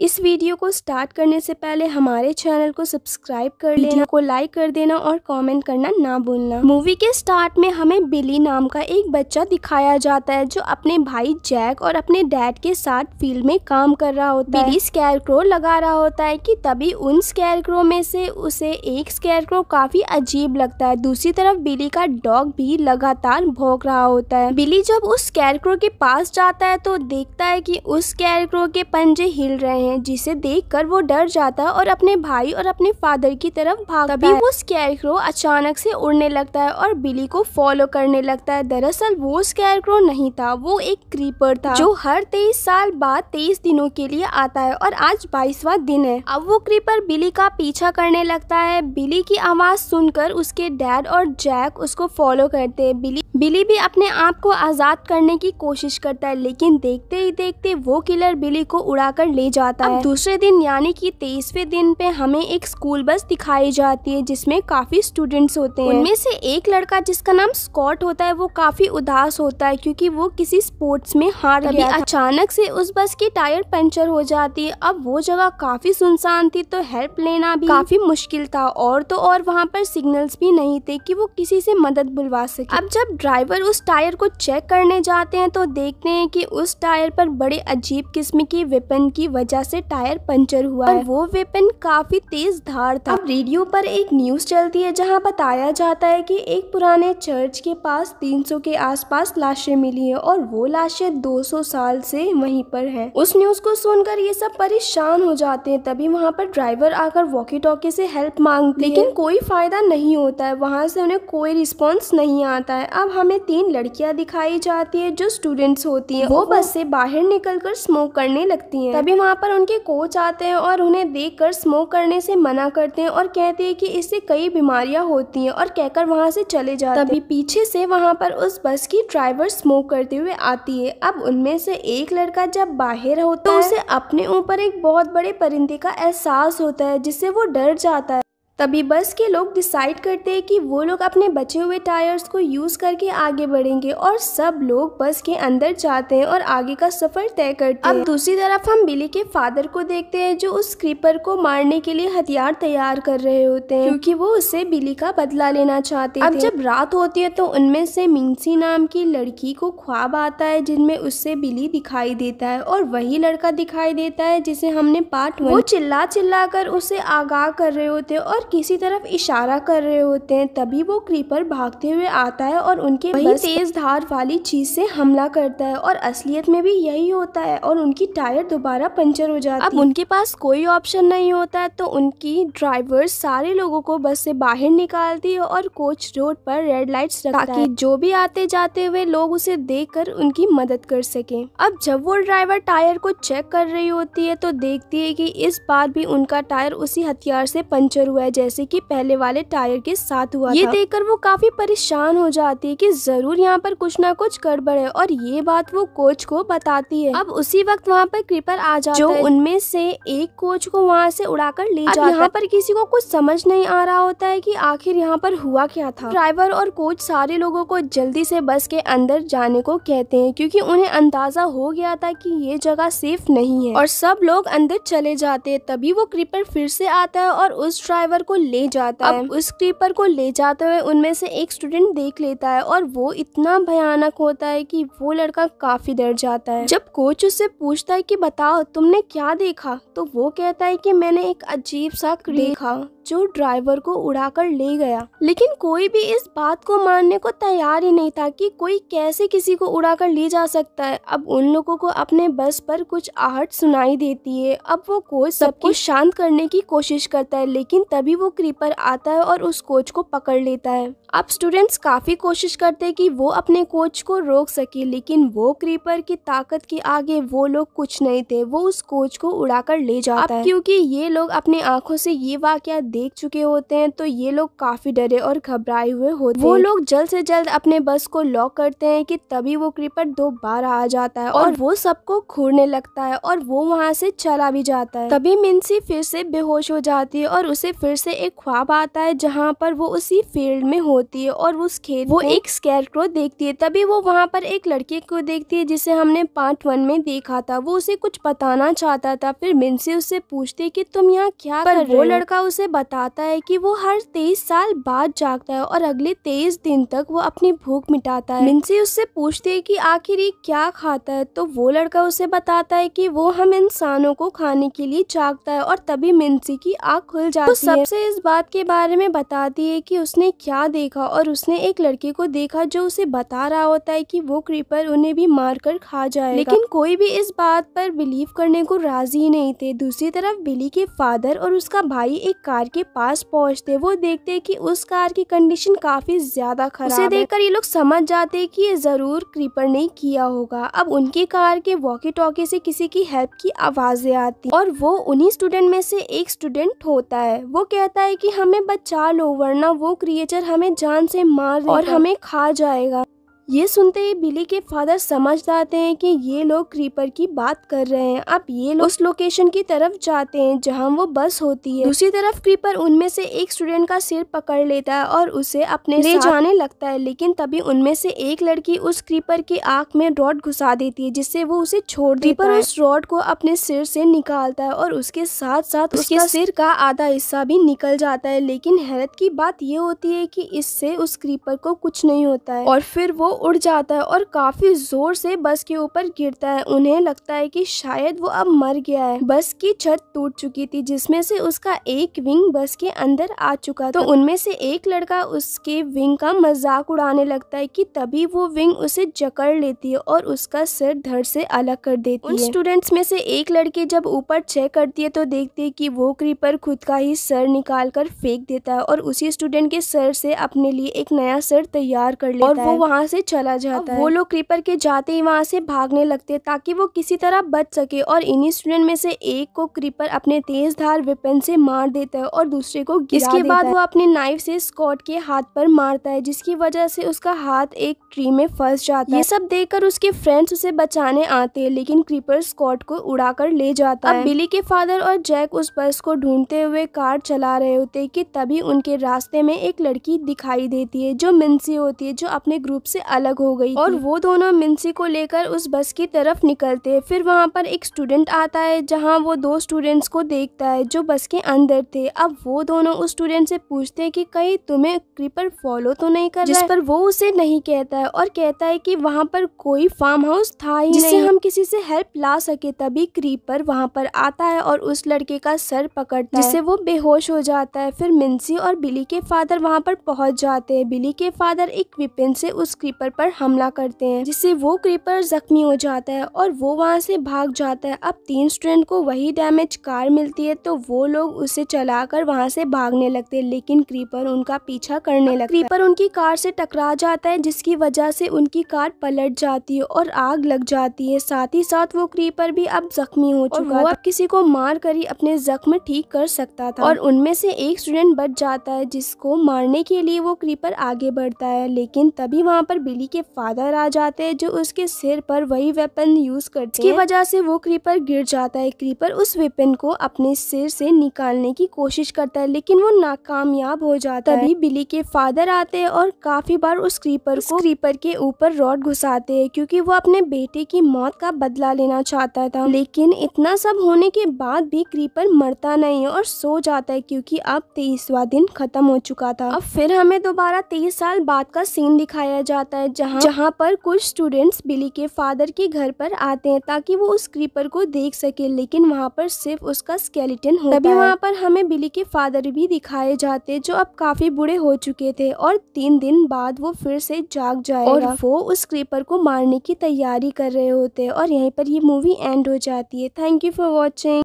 इस वीडियो को स्टार्ट करने से पहले हमारे चैनल को सब्सक्राइब कर लेना। को लाइक कर देना और कमेंट करना ना भूलना। मूवी के स्टार्ट में हमें बिली नाम का एक बच्चा दिखाया जाता है, जो अपने भाई जैक और अपने डैड के साथ फ़ील्ड में काम कर रहा होता है। बिली स्कैरक्रो लगा रहा होता है कि तभी उन स्कैरक्रो में से उसे एक स्कैरक्रो काफ़ी अजीब लगता है। दूसरी तरफ़ बिली का डॉग भी लगातार भोग रहा होता है। बिली जब उस स्कैरक्रो के पास जाता है तो देखता है कि उस स्कैरक्रो के पंजे हिल रहे हैं। हैं जिसे देखकर वो डर जाता है और अपने भाई और अपने फादर की तरफ़ भागता तभी वो स्कैरक्रो अचानक से उड़ने लगता है और बिली को फॉलो करने लगता है। दरअसल वो स्कैरक्रो नहीं था वो एक क्रीपर था। जो हर तेईस साल बाद तेईस दिनों के लिए आता है और आज बाईसवा दिन है। अब वो क्रीपर बिली का पीछा करने लगता है। बिली की आवाज़ सुनकर उसके डैड और जैक उसको फॉलो करते हैं। बिली बिली भी अपने आप को आज़ाद करने की कोशिश करता है लेकिन देखते ही देखते वो किलर बिली को उड़ाकर ले जाता अब है। दूसरे दिन यानी कि तेईसवे दिन पे हमें एक स्कूल बस दिखाई जाती है जिसमें काफ़ी स्टूडेंट्स होते हैं। उनमें से एक लड़का जिसका नाम स्कॉट होता है वो काफ़ी उदास होता है क्योंकि वो किसी स्पोर्ट्स में हार गया अचानक से उस बस की टायर पंचर हो जाती है। अब वो जगह काफ़ी सुनसान थी तो हेल्प लेना भी काफ़ी मुश्किल था और तो और वहाँ पर सिग्नल्स भी नहीं थे कि वो किसी से मदद बुलवा सके। अब जब ड्राइवर उस टायर को चेक करने जाते हैं तो देखते हैं कि उस टायर पर बड़े अजीब किस्म की वेपन की वजह से टायर पंचर हुआ है। वो वेपन काफ़ी तेज धार था। अब रेडियो पर एक न्यूज़ चलती है जहाँ बताया जाता है कि एक पुराने चर्च के पास 300 के आसपास लाशें मिली है और वो लाशें 200 साल से वहीं पर है। उस न्यूज़ को सुनकर ये सब परेशान हो जाते हैं। तभी वहाँ पर ड्राइवर आकर वॉकी टॉकी से हेल्प मांगते लेकिन कोई फ़ायदा नहीं होता है। वहाँ से उन्हें कोई रिस्पॉन्स नहीं आता है। अब हमें तीन लड़कियाँ दिखाई जाती है जो स्टूडेंट्स होती हैं। वो बस से बाहर निकलकर स्मोक करने लगती हैं। तभी वहाँ पर उनके कोच आते हैं और उन्हें देखकर स्मोक करने से मना करते हैं और कहते हैं कि इससे कई बीमारियाँ होती हैं और कहकर वहाँ से चले जाते तभी पीछे से वहाँ पर उस बस की ड्राइवर स्मोक करते हुए आती है। अब उनमें से एक लड़का जब बाहर होता तो है उसे अपने ऊपर एक बहुत बड़े परिंदे का एहसास होता है, जिससे वो डर जाता है। तभी बस के लोग डिसाइड करते हैं कि वो लोग अपने बचे हुए टायर्स को यूज़ करके आगे बढ़ेंगे और सब लोग बस के अंदर जाते हैं और आगे का सफ़र तय करते हैं। अब दूसरी तरफ़ हम बिली के फादर को देखते हैं जो उस क्रीपर को मारने के लिए हथियार तैयार कर रहे होते हैं क्योंकि वो उससे बिली का बदला लेना चाहते हैं अब जब रात होती है तो उनमें से मिंसी नाम की लड़की को ख्वाब आता है जिनमें उससे बिली दिखाई देता है और वही लड़का दिखाई देता है जिसे हमने पार्ट वो चिल्ला चिल्ला कर उसे आगाह कर रहे होते हैं और किसी तरफ़ इशारा कर रहे होते हैं तभी वो क्रीपर भागते हुए आता है और उनके वही तेज धार वाली चीज़ से हमला करता है और असलियत में भी यही होता है और उनकी टायर दोबारा पंचर हो जाती है। अब उनके पास कोई ऑप्शन नहीं होता है तो उनकी ड्राइवर सारे लोगों को बस से बाहर निकालती है और कोच रोड पर रेड लाइट्स रखता ताकि जो भी आते जाते हुए लोग उसे देख कर उनकी मदद कर सके। अब जब वो ड्राइवर टायर को चेक कर रही होती है तो देखती है की इस बार भी उनका टायर उसी हथियार से पंचर हुआ है जैसे कि पहले वाले टायर के साथ हुआ ये देखकर वो काफ़ी परेशान हो जाती है कि ज़रूर यहाँ पर कुछ ना कुछ गड़बड़ है और ये बात वो कोच को बताती है। अब उसी वक्त वहाँ पर क्रीपर आ जाता जो उनमें से एक कोच को वहाँ से उड़ाकर ले जाता यहाँ पर किसी को कुछ समझ नहीं आ रहा होता है कि आखिर यहाँ पर हुआ क्या था। ड्राइवर और कोच सारे लोगों को जल्दी से बस के अंदर जाने को कहते हैं क्योंकि उन्हें अंदाज़ा हो गया था कि ये जगह सेफ़ नहीं है। और सब लोग अंदर चले जाते हैं तभी वो क्रीपर फिर से आता है और उस ड्राइवर को ले जाता अब है। उस क्रीपर को ले जाते हुए उनमें से एक स्टूडेंट देख लेता है और वो इतना भयानक होता है कि वो लड़का काफ़ी डर जाता है। जब कोच उससे पूछता है कि बताओ तुमने क्या देखा? तो वो कहता है कि मैंने एक अजीब सा देखा। जो ड्राइवर को उड़ाकर ले गया। लेकिन कोई भी इस बात को मानने को तैयार ही नहीं था कि कोई कैसे किसी को उड़ाकर ले जा सकता है। अब उन लोगों को अपने बस पर कुछ आहट सुनाई देती है। अब वो कोच सबको शांत करने की कोशिश करता है लेकिन तभी वो क्रीपर आता है और उस कोच को पकड़ लेता है। अब स्टूडेंट्स काफ़ी कोशिश करते हैं कि वो अपने कोच को रोक सके लेकिन वो क्रीपर की ताकत के आगे वो लोग कुछ नहीं थे। वो उस कोच को उड़ाकर ले जाता है। क्योंकि ये लोग अपने आँखों से ये वाक्य देख चुके होते हैं तो ये लोग काफ़ी डरे और घबराए हुए होते वो लोग जल्द से जल्द अपने बस को लॉक करते हैं कि तभी वो क्रीपर दोबारा आ जाता है और वो सबको घूरने लगता है और वो वहाँ से चला भी जाता है। तभी मिन्सी फिर से बेहोश हो जाती है और उसे फिर से एक ख्वाब आता है जहाँ पर वो उसी फ़ील्ड में हो होती है और उस खेत वो एक स्केयर क्रो देखती है। तभी वो वहाँ पर एक लड़के को देखती है जिसे हमने पार्ट वन में देखा था। वो उसे कुछ बताना चाहता था। फिर मिनसी उससे पूछती है कि तुम यहाँ क्या कर वो लड़का उसे बताता है कि वो हर तेईस साल बाद जागता है और अगले तेईस दिन तक वो अपनी भूख मिटाता है। मिनसी उससे पूछती है कि आखिर ये क्या खाता है? तो वो लड़का उसे बताता है कि वो हम इंसानों को खाने के लिए जागता है और तभी मिनसी की आँख खुल जाती तो है। सबसे इस बात के बारे में बताती है कि उसने क्या देखा और उसने एक लड़के को देखा जो उसे बता रहा होता है कि वो क्रीपर उन्हें भी मार कर खा जाए लेकिन कोई भी इस बात पर बिलीव करने को राज़ी नहीं थे। दूसरी तरफ़ बिली के फादर और उसका भाई एक कार के पास पहुँचते। वो देखते कि उस कार की कंडीशन काफ़ी ज़्यादा खराब उसे देखकर ये लोग समझ जाते कि ये ज़रूर क्रीपर ने किया होगा। अब उनकी कार के वॉकी टॉकी से किसी की हेल्प की आवाज़ें आती और वो उन्हीं स्टूडेंट में से एक स्टूडेंट होता है। वो कहता है कि हमें बचा लो वरना वो क्रिएचर हमें जान से मार और हमें खा जाएगा। ये सुनते ही बिली के फादर समझ जाते हैं कि ये लोग क्रीपर की बात कर रहे हैं। अब ये लोग उस लोकेशन की तरफ़ जाते हैं जहाँ वो बस होती है। दूसरी तरफ़ क्रीपर उनमें से एक स्टूडेंट का सिर पकड़ लेता है और उसे अपने ले जाने लगता है लेकिन तभी उनमें से एक लड़की उस क्रीपर की आँख में रॉड घुसा देती है जिससे वो उसे छोड़ है। उस रॉड को अपने सिर से निकालता है और उसके साथ साथ उसके सिर का आधा हिस्सा भी निकल जाता है। लेकिन हैरत की बात ये होती है की इससे उस क्रीपर को कुछ नहीं होता है। और फिर वो उड़ जाता है और काफ़ी ज़ोर से बस के ऊपर गिरता है। उन्हें लगता है कि शायद वो अब मर गया है। बस की छत टूट चुकी थी जिसमें से उसका एक विंग बस के अंदर आ चुका था। तो उनमें से एक लड़का उसके विंग का मज़ाक उड़ाने लगता है कि तभी वो विंग उसे जकड़ लेती है और उसका सिर धड़ से अलग कर देती है। स्टूडेंट्स में से एक लड़की जब ऊपर चेक करती है तो देखती है कि वो क्रीपर खुद का ही सर निकाल कर फेंक देता है और उसी स्टूडेंट के सर से अपने लिए एक नया सर तैयार कर लेता और वो वहाँ से चला जाता है। वो लोग क्रीपर के जाते ही वहाँ से भागने लगते हैं ताकि वो किसी तरह बच सके और इन्हीं स्टूडेंट में से एक को क्रीपर अपने तेज धार वेपन से मार देता है और दूसरे को इसके बाद वो अपने नाइफ से स्कॉट के हाथ पर मारता है जिसकी वजह से उसका हाथ एक ट्री में फंस जाता है। ये सब देखकर उसके फ्रेंड्स उसे बचाने आते हैं लेकिन क्रीपर स्कॉट को उड़ाकर ले जाता है। बिली के फादर और जैक उस बस को ढूंढते हुए कार चला रहे होते कि तभी उनके रास्ते में एक लड़की दिखाई देती है जो मिन्सी होती है जो अपने ग्रुप से अलग हो गई और वो दोनों मिन्सी को लेकर उस बस की तरफ़ निकलते हैं। फिर वहाँ पर एक स्टूडेंट आता है जहाँ वो दो स्टूडेंट्स को देखता है जो बस के अंदर थे। अब वो दोनों उस स्टूडेंट से पूछते हैं कि कहीं तुम्हें क्रीपर फॉलो तो नहीं कर जिस पर वो उसे नहीं कहता है और कहता है कि वहाँ पर कोई फार्म हाउस था ही जिससे हम किसी से हेल्प ला सके तभी क्रीपर वहाँ पर आता है और उस लड़के का सर पकड़ता है। जिससे वो बेहोश हो जाता है। फिर मिन्सी और बिली के फादर वहाँ पर पहुँच जाते हैं। बिली के फादर एक विपिन से उस क्रीपर पर हमला करते हैं जिससे वो क्रीपर जख्मी हो जाता है और वो वहाँ से भाग जाता है। अब तीन स्टूडेंट को वही डैमेज कार मिलती है तो वो लोग उसे चलाकर वहाँ से भागने लगते हैं लेकिन क्रीपर उनका पीछा करने लगता है। क्रीपर उनकी कार से टकरा जाता है जिसकी वजह से उनकी कार पलट जाती है और आग लग जाती है। साथ ही साथ वो क्रीपर भी अब जख्मी हो चुका है अब किसी को मार कर ही अपने जख्म ठीक कर सकता था। और उनमें से एक स्टूडेंट बच जाता है जिसको मारने के लिए वो क्रीपर आगे बढ़ता है लेकिन तभी वहाँ पर बिली के फादर आ जाते हैं जो उसके सिर पर वही वेपन यूज़ करते हैं। वजह से वो क्रीपर गिर जाता है। क्रीपर उस वेपन को अपने सिर से निकालने की कोशिश करता है लेकिन वो नाकामयाब हो जाता है। तभी बिली के फादर आते हैं और काफ़ी बार उस क्रीपर को क्रीपर के ऊपर रॉड घुसाते हैं क्योंकि वो अपने बेटे की मौत का बदला लेना चाहता था। लेकिन इतना सब होने के बाद भी क्रीपर मरता नहीं है और सो जाता है क्योंकि अब तेईसवा दिन खत्म हो चुका था। अब फिर हमें दोबारा तेईस साल बाद का सीन दिखाया जाता है जहाँ जहाँ पर कुछ स्टूडेंट्स बिली के फादर के घर पर आते हैं ताकि वो उस क्रीपर को देख सके लेकिन वहाँ पर सिर्फ़ उसका स्केलेटन होता तभी वहाँ पर हमें बिली के फादर भी दिखाए जाते जो अब काफ़ी बुढ़े हो चुके थे और तीन दिन बाद वो फिर से जाग जाएगा। और वो उस क्रीपर को मारने की तैयारी कर रहे होते और यहीं पर ये मूवी एंड हो जाती है। Thank you for watching